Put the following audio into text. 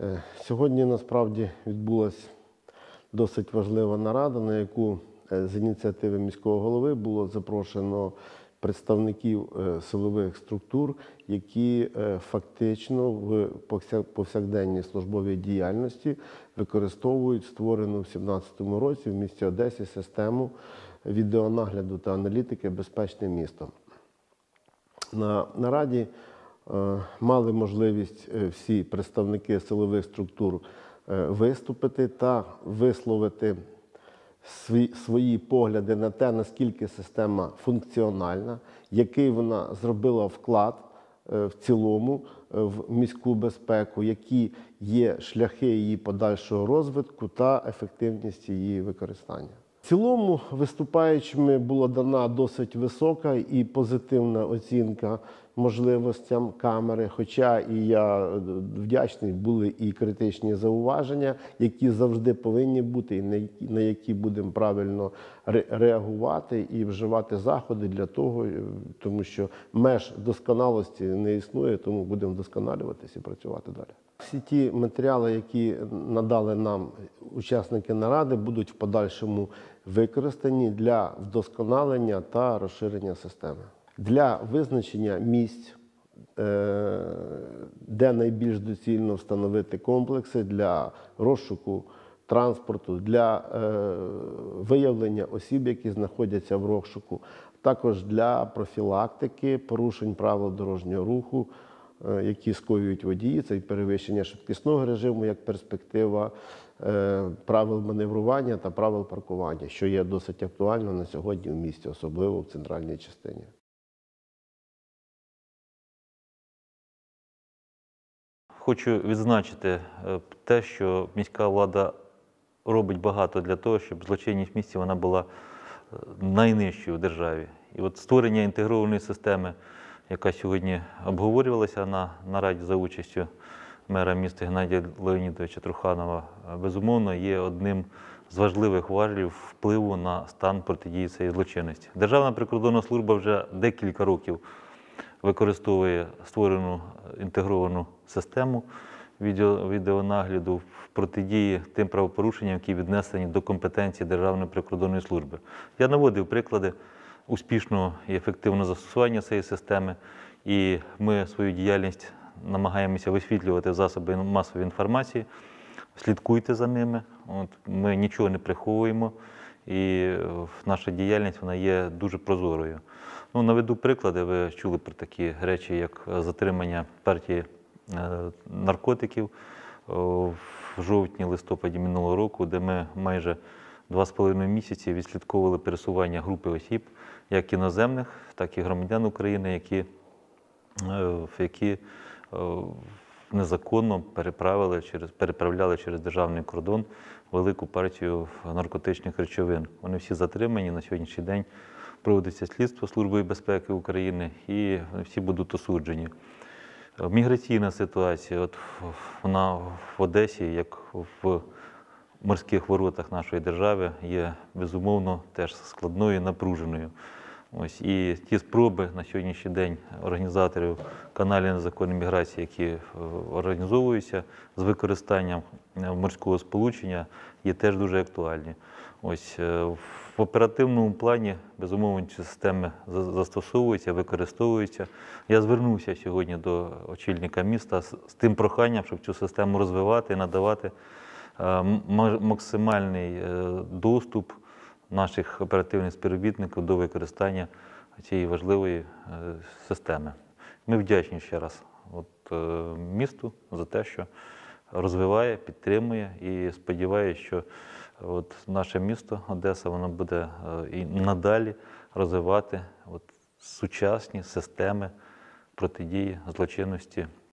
Е, Сьогодні насправді відбулася досить важлива нарада, на яку е, з ініціативи міського голови було запрошено представників е, силових структур, які фактично в повсякденній службовій діяльності використовують створену в 2017 році в місті Одесі систему відеонагляду та аналітики Безпечне місто. На нараді мали можливість е, всі представники силових структур е, виступити та висловити свої, погляди на те, наскільки система функціональна, який вона зробила вклад е, в цілому е, в міську безпеку, які є шляхи її подальшого розвитку та ефективність її використання. В цілому виступаючими була дана досить висока і позитивна оцінка можливостям камери. Хоча і я е, вдячний, були і критичні зауваження, які завжди повинні бути, і на які, будемо правильно реагувати і вживати заходи для того, е, тому що меж досконалості не існує, тому будемо вдосконалюватися і працювати далі. Всі ті матеріали, які надали нам учасники наради, будуть в подальшому використані для вдосконалення та розширення системи. Для визначення місць, е, де найбільш доцільно встановити комплекси для розшуку транспорту, для е, виявлення осіб, які знаходяться в розшуку, також для профілактики порушень правил дорожнього руху, е, які скоюють водії, це і перевищення швидкісного режиму як перспектива правил маневрування та правил паркування, що є досить актуально на сьогодні в місті, особливо в центральній частині. Хочу відзначити е, те, що міська влада робить багато для того, щоб злочинність в місті вона була е, найнижчою в державі. І от створення інтегрованої системи, яка сьогодні обговорювалася на нараді за участю мера міста Геннадія Леонідовича Труханова, е, безумовно, є одним з важливих важелів впливу на стан протидії цієї злочинності. Державна прикордонна служба вже декілька років використовує створену інтегровану систему відео, відеонагляду в протидії тим правопорушенням, які віднесені до компетенції Державної прикордонної служби. Я наводив приклади успішного і ефективного застосування цієї системи, і ми свою діяльність намагаємося висвітлювати засоби масової інформації. Слідкуйте за ними. От, ми нічого не приховуємо, і е, наша діяльність вона є дуже прозорою. Ну, наведу приклади. Ви чули про такі речі, як е, затримання партії наркотиків в жовтні-листопаді минулого року, де ми майже два з половиною місяці відслідковували пересування групи осіб, як іноземних, так і громадян України, які, е, які е, незаконно переправили через, переправляли через державний кордон велику партію наркотичних речовин. Вони всі затримані на сьогоднішній день. Проводиться слідство Служби безпеки України і всі будуть осуджені. Міграційна ситуація, от вона в Одесі, як в морських воротах нашої держави, є безумовно теж складною, напруженою. Ось і ті спроби на сьогоднішній день організаторів каналів незаконної міграції, які е, організовуються з використанням е, морського сполучення, є теж дуже актуальні. Ось е, в оперативному плані безумовно ці системи застосовуються, використовуються. Я звернувся сьогодні до очільника міста з, тим проханням, щоб цю систему розвивати, надавати е, максимальний е, доступ наших оперативних співробітників до використання цієї важливої системи. Ми вдячні ще раз от, місту за те, що розвиває, підтримує і сподіваюся, що от наше місто Одеса воно буде е, і надалі розвивати от, сучасні системи протидії злочинності